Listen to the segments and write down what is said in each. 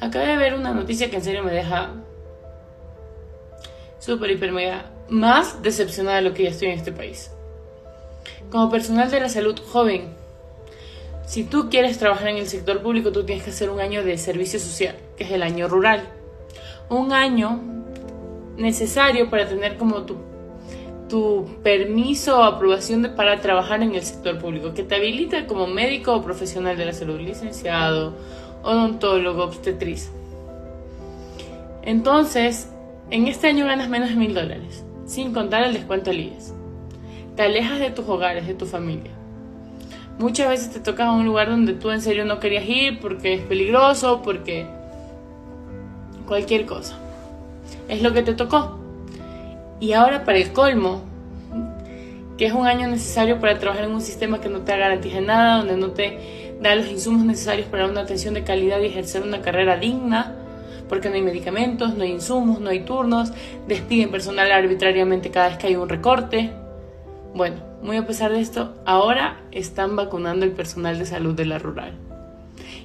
Acabé de ver una noticia que en serio me deja súper, hiper, mega más decepcionada de lo que ya estoy en este país. Como personal de la salud joven, si tú quieres trabajar en el sector público, tú tienes que hacer un año de servicio social, que es el año rural. Un año necesario para tener como tu, tu permiso o aprobación de, para trabajar en el sector público, que te habilita como médico o profesional de la salud, licenciado, odontólogo, obstetriz. Entonces, en este año ganas menos de mil dólares, sin contar el descuento al IES. Te alejas de tus hogares, de tu familia. Muchas veces te tocas a un lugar donde tú en serio no querías ir porque es peligroso, porque cualquier cosa. Es lo que te tocó. Y ahora para el colmo, que es un año necesario para trabajar en un sistema que no te garantiza nada, donde no te da los insumos necesarios para una atención de calidad y ejercer una carrera digna, porque no hay medicamentos, no hay insumos, no hay turnos, despiden personal arbitrariamente cada vez que hay un recorte. Bueno, muy a pesar de esto, ahora están vacunando el personal de salud de la rural.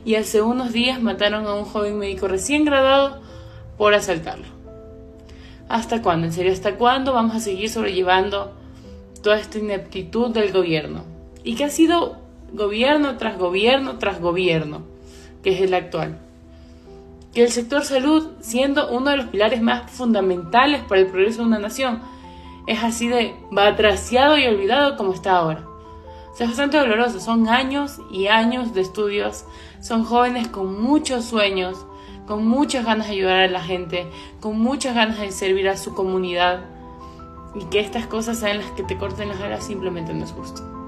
Y hace unos días mataron a un joven médico recién graduado por asaltarlo. ¿Hasta cuándo? ¿En serio hasta cuándo vamos a seguir sobrellevando toda esta ineptitud del gobierno? Y que ha sido gobierno tras gobierno tras gobierno, que es el actual. Que el sector salud, siendo uno de los pilares más fundamentales para el progreso de una nación, es así de batraciado y olvidado como está ahora. O sea, es bastante doloroso. Son años y años de estudios. Son jóvenes con muchos sueños, con muchas ganas de ayudar a la gente, con muchas ganas de servir a su comunidad. Y que estas cosas sean las que te corten las alas simplemente no es justo.